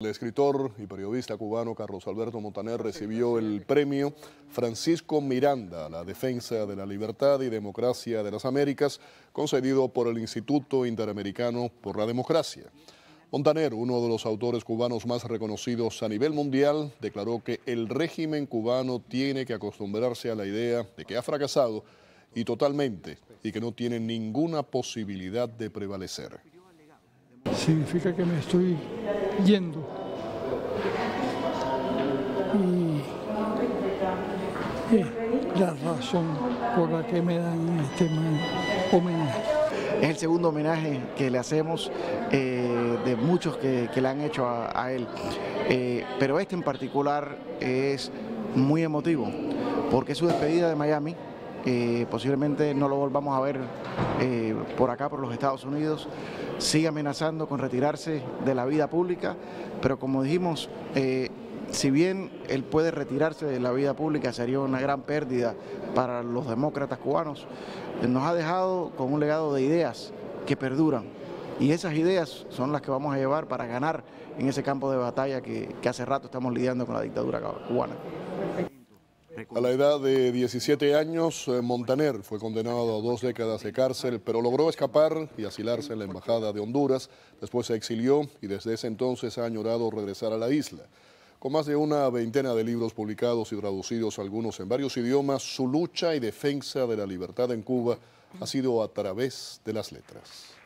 El escritor y periodista cubano Carlos Alberto Montaner recibió el premio Francisco Miranda a la defensa de la libertad y democracia de las Américas, concedido por el Instituto Interamericano por la Democracia. Montaner, uno de los autores cubanos más reconocidos a nivel mundial, declaró que el régimen cubano tiene que acostumbrarse a la idea de que ha fracasado y totalmente y que no tiene ninguna posibilidad de prevalecer significa que me estoy yendo. Y es la razón por la que me dan este homenaje. Es el segundo homenaje que le hacemos eh, de muchos que, le han hecho a, él. Eh, pero este en particular es muy emotivo, porque es su despedida de Miami, posiblemente no lo volvamos a ver eh, por acá, por los Estados Unidos, sigue amenazando con retirarse de la vida pública, pero como dijimos, eh, si bien él puede retirarse de la vida pública, sería una gran pérdida para los demócratas cubanos, nos ha dejado con un legado de ideas que perduran. Y esas ideas son las que vamos a llevar para ganar en ese campo de batalla que hace rato estamos lidiando con la dictadura cubana. A la edad de 17 años, eh, Montaner fue condenado a dos décadas de cárcel, pero logró escapar y asilarse en la Embajada de Honduras. Después se exilió y desde ese entonces ha añorado regresar a la isla. Con más de una veintena de libros publicados y traducidos algunos en varios idiomas, su lucha y defensa de la libertad en Cuba ha sido a través de las letras.